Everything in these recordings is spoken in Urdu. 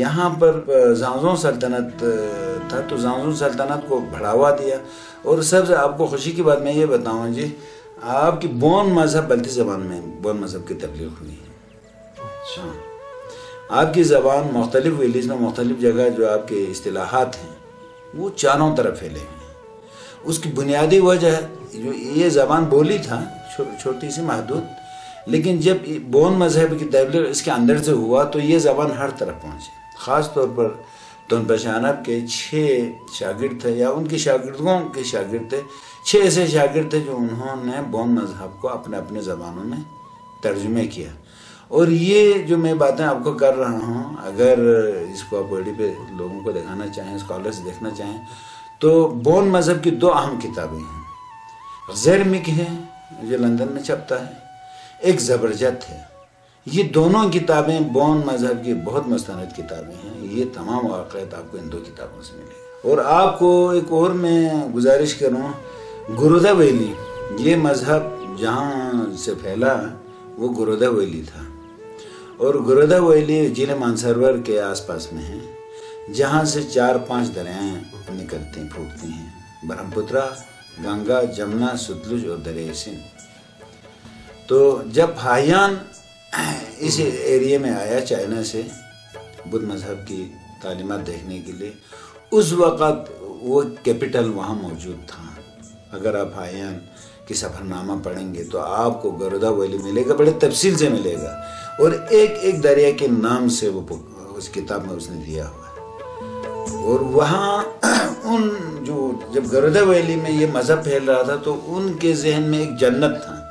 یہاں پر زانزوں سلطنت تھا تو زانزوں سلطنت کو بڑھاوا دیا۔ اور سب سے آپ کو خوشی کی بات میں یہ بتاؤں جی آپ کی بون مذہب بلتی زبان میں بون مذہب کی تبلیغ ہوئی۔ ہے اچھا آپ کی زبان مختلف ویلیز میں مختلف جگہ جو آپ کے اصطلاحات ہیں وہ چاروں طرف پھیلے ہوئے ہیں۔ اس کی بنیادی وجہ جو یہ زبان بولی تھا چھوٹی سی محدود لیکن جب بون مذہب کی تبلیغ اس کے اندر سے ہوا تو یہ زبان ہر طرف پہنچی۔ خاص طور پر تون پشانب کے چھ شاگرد تھے یا ان کی شاگردوں کے شاگرد تھے، چھ ایسے شاگرد تھے جو انہوں نے بون مذہب کو اپنے اپنے زبانوں میں ترجمے کیا۔ اور یہ جو میں باتیں آپ کو کر رہا ہوں، اگر اس کو آپ ویڈی پہ لوگوں کو دکھانا چاہیں اسکالرس دیکھنا چاہیں، تو بون مذہب کی دو اہم کتابیں ہیں۔ زیرمک ہے جو لندن میں چھپتا ہے، ایک زبرجت ہے۔ یہ دونوں کتابیں بون مذہب کی بہت مستند کتابیں ہیں۔ یہ تمام واقعات آپ کو ان دو کتابوں سے ملے گا اور آپ کو ایک اور میں گزارش کروں، گرودہ ویلی۔ یہ مذہب جہاں سے پھیلا، وہ گرودہ ویلی تھا۔ اور گرودہ ویلی جیل مانسرور کے آس پاس میں ہے، جہاں سے چار پانچ دریائیں نکلتی پھوٹتی ہیں۔ برہم پترا گنگا، جمنا، ستلج اور دریائے سندھ۔ تو جب بھائیان اس ایریے میں آیا چائنا سے بدھ مذہب کی تعلیمات دیکھنے کے لیے۔ اس وقت وہ کیپٹل وہاں موجود تھا۔ اگر آپ بھائیان کی سفر نامہ پڑھیں گے تو آپ کو گرودا ویلی ملے گا، بڑے تفصیل سے ملے گا۔ اور ایک ایک دریا کے نام سے وہ اس کتاب میں اس نے دیا ہوا ہے۔ اور وہاں ان جو جب گرودا ویلی میں یہ مذہب پھیل رہا تھا تو ان کے ذہن میں ایک جنت تھا۔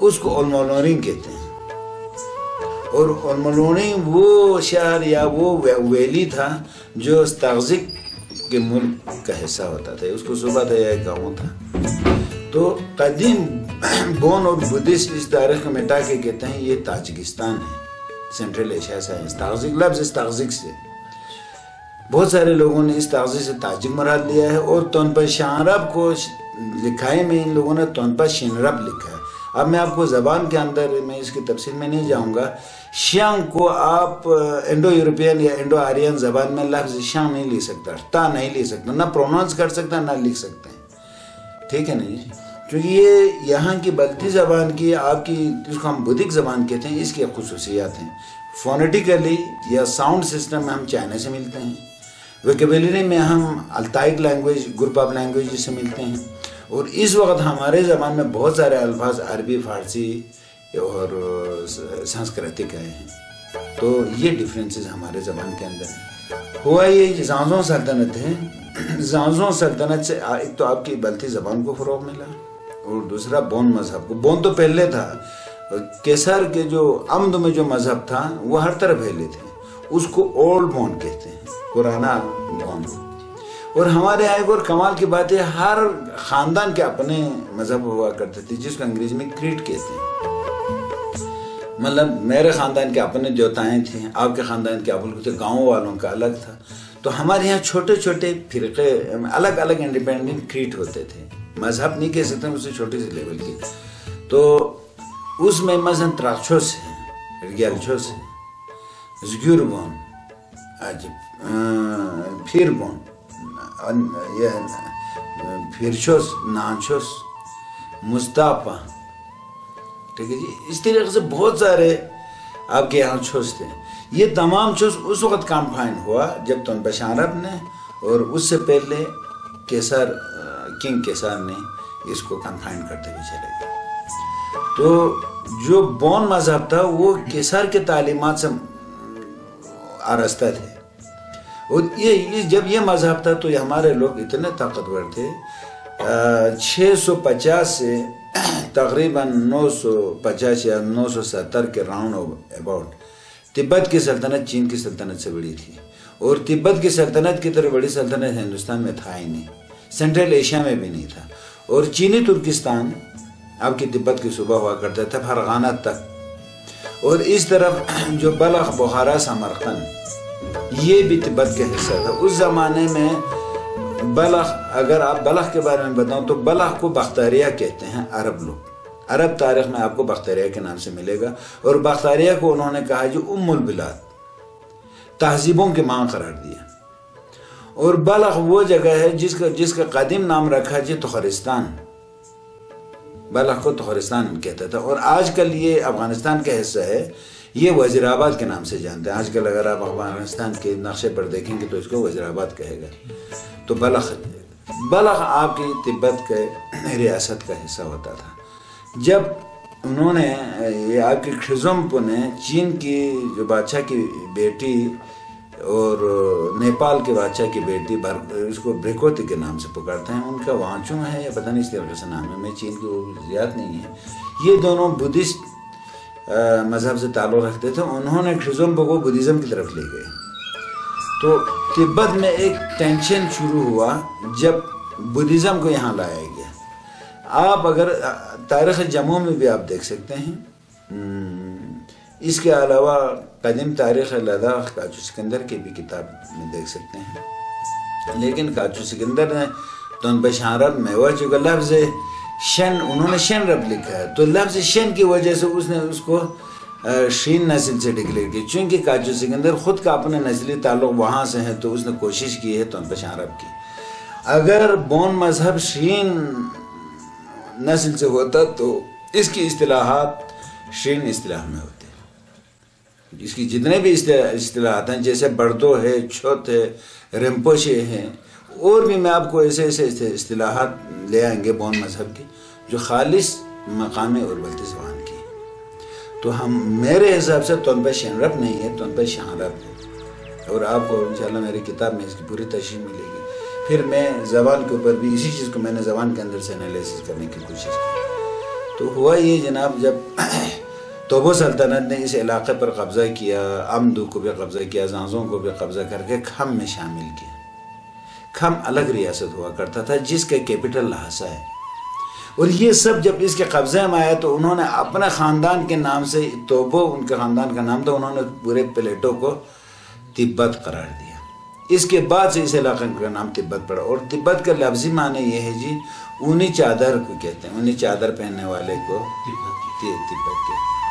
اس کو علمولورین کہتے ہیں۔ اور علمولورین وہ شہر یا وہ ویلی تھا جو استغزک کے ملک کا حصہ ہوتا تھا۔ اس کو صبح تھا یا گاؤں تھا۔ تو قدیم بون اور بدھسٹ اس تاریخ کو مٹا کے کہتے ہیں یہ تاجکستان ہے۔ سینٹرل ایشیا سے ہے استغزک لفظ استغزک سے۔ بہت سارے لوگوں نے اس تاغذی سے تاجک مراد لیا ہے اور تونپا شانرب کو لکھائی میں ان لوگوں نے تونپا شنرب لکھا ہے۔ اب میں آپ کو زبان کے اندر میں اس کی تفصیل میں نہیں جاؤں گا۔ شیانگ کو آپ انڈو یورپین یا انڈو آرین زبان میں لفظ شیانگ نہیں لکھ سکتا، تا نہیں لکھ سکتا، نہ پروننس کر سکتا، نہ لکھ سکتے ہیں ٹھیک ہے نا جی؟ کیونکہ یہ یہاں کی بلتی زبان کی، آپ کی جس کو ہم بدھک زبان کہتے ہیں، اس کی خصوصیات ہیں۔ فونیٹیکلی یا ساؤنڈ سسٹم میں ہم چائنا سے ملتے ہیں۔ ویکیبلری میں ہم Altaic language, group of language سے ملتے ہیں۔ اور اس وقت ہمارے زبان میں بہت سارے الفاظ عربی، فارسی اور سنسکرتک آئے ہیں۔ تو یہ ڈفرینسز ہمارے زبان کے اندر ہیں۔ ہوا یہ زانزوں سلطنت ہے زانزوں سلطنت سے ایک تو آپ کی بلتی زبان کو فروغ ملا اور دوسرا بون مذہب کو۔ بون تو پہلے تھا۔ کیسر کے جو امد میں جو مذہب تھا، وہ ہر طرف پھیلے تھے۔ اس کو اولڈ بون کہتے ہیں۔ پرانا بون۔ اور ہمارے یہاں ایک اور کمال کی بات ہے ہر خاندان کے اپنے مذہب ہوا کرتے تھے، جس کو انگریزی میں کریٹ کہتے ہیں۔ مطلب میرے خاندان کے اپنے دیوتائیں تھے آپ کے خاندان کے اپنے تھے گاؤں والوں کا الگ تھا۔ تو ہمارے یہاں چھوٹے چھوٹے فرقے، الگ الگ انڈیپینڈنٹ کریٹ ہوتے تھے۔ مذہب نہیں کہہ سکتے اسے چھوٹے سے لیول کی۔ تو اس میں مثلاً تراکچھوس ہے ریگیلچھوس ہے زگیور بون پھر بون پھرچوس نانچوس مصطفیٰ۔ ٹھیک ہے جی؟ اس طریقے سے بہت سارے آپ کے یہاں چھوس تھے۔ یہ تمام چھوس اس وقت کانفائن ہوا جب تن بشارب نے اور اس سے پہلے کیسر کنگ کیسر نے اس کو کنفائن کرتے ہوئے چلے گئے۔ تو جو بون مذہب تھا وہ کیسر کے تعلیمات سے آرستہ تھے۔ اور یہ جب یہ مذہب تھا تو یہ ہمارے لوگ اتنے طاقتور تھے چھ سو پچاس سے تقریباً نو سو پچاس یا نو سو ستر کے راؤنڈ اباؤٹ تبت کی سلطنت چین کی سلطنت سے بڑی تھی۔ اور تبت کی سلطنت کی طرح بڑی سلطنت ہندوستان میں تھا ہی نہیں سینٹرل ایشیا میں بھی نہیں تھا۔ اور چینی ترکستان اب کی تبت کی صوبہ ہوا کرتا تھا، فرغانہ تک۔ اور اس طرف جو بلخ بخارا سمرقند یہ بھی تبت کا حصہ تھا۔ اس زمانے میں بلخ، اگر آپ بلخ کے بارے میں بتاؤں تو بلخ کو بختاریہ کہتے ہیں عرب لوگ۔ عرب تاریخ میں آپ کو بختاریہ کے نام سے ملے گا۔ اور بختاریہ کو انہوں نے کہا جو ام البلاد۔ تہذیبوں کے ماں قرار دیا۔ اور بلخ وہ جگہ ہے جس کا جس کا قدیم نام رکھا جی تخرستان بلخ کو تخرستان کہتا تھا اور آج کل یہ افغانستان کا حصہ ہے۔ یہ وزیر آباد کے نام سے جانتے ہیں۔ آج کل اگر آپ افغانستان کے نقشے پر دیکھیں گے تو اس کو وزیر آباد کہے گا۔ تو بلخ بلخ آپ کی تبت کے ریاست کا حصہ ہوتا تھا۔ جب انہوں نے، یہ آپ کی خزمپ نے چین کی جو بادشاہ کی بیٹی اور نیپال کے بادشاہ کی بیٹی اس کو بریکوتی کے نام سے پکارتے ہیں۔ ان کا وانچوں ہے یا پتہ نہیں اس طریقے سے نام ہے۔ میں چین کی یاد نہیں ہے۔ یہ دونوں بدھسٹ مذہب سے تعلق رکھتے تھے، انہوں نے خزمپ کو بدھزم کی طرف لے گئے۔ تو تبت میں ایک ٹینشن شروع ہوا جب بدھزم کو یہاں لایا گیا۔ آپ اگر تاریخ جموں میں بھی آپ دیکھ سکتے ہیں۔ اس کے علاوہ قدیم تاریخ لداخ، کاچو سکندر کی بھی کتاب میں دیکھ سکتے ہیں۔ لیکن کاچو سکندر نے تو ان عرب میں وہ چونکہ لفظ شن، انہوں نے شن رب لکھا ہے۔ تو لفظ شن کی وجہ سے اس نے اس کو شین نسل سے ڈکلیئر کی۔ چونکہ کاجو سکندر خود کا اپنے نسلی تعلق وہاں سے ہے، تو اس نے کوشش کی ہے تو عرب کی۔ اگر بون مذہب شین نسل سے ہوتا تو اس کی اصطلاحات شین اصطلاح میں ہوتے اس کی جتنے بھی اصطلاحات ہیں، جیسے بردو ہے، چھوت ہے، رمپوشے ہیں اور بھی میں آپ کو ایسے ایسے اصطلاحات لے آئیں گے بون مذہب کی جو خالص مقامی اور بلتی زبان کی تو ہم، میرے حساب سے تنبہ شنرف نہیں ہے تنبہ شہرف ہے۔ اور آپ کو انشاءاللہ میری کتاب میں اس کی پوری تشریح ملے گی۔ پھر میں زبان کے اوپر بھی اسی چیز کو میں نے زبان کے اندر سے انالیسس کرنے کی کوشش کی۔ تو ہوا یہ جناب، جب توبو سلطنت نے اس علاقے پر قبضہ کیا، امدو کو بھی قبضہ کیا، زانزوں کو بھی قبضہ کر کے کھم میں شامل کیا۔ کھم الگ ریاست ہوا کرتا تھا جس کا کیپٹل لہٰذا ہے۔ اور یہ سب جب اس کے قبضے میں آیا تو انہوں نے اپنے خاندان کے نام سے توبو، ان کے خاندان کا نام تھا، انہوں نے پورے پلیٹوں کو تبت قرار دیا۔ اس کے بعد سے اس علاقے کا نام تبت پڑا۔ اور تبت کا لفظی معنی یہ ہے جی اونی چادر کو کہتے ہیں، اونی چادر پہننے والے کو تبت کے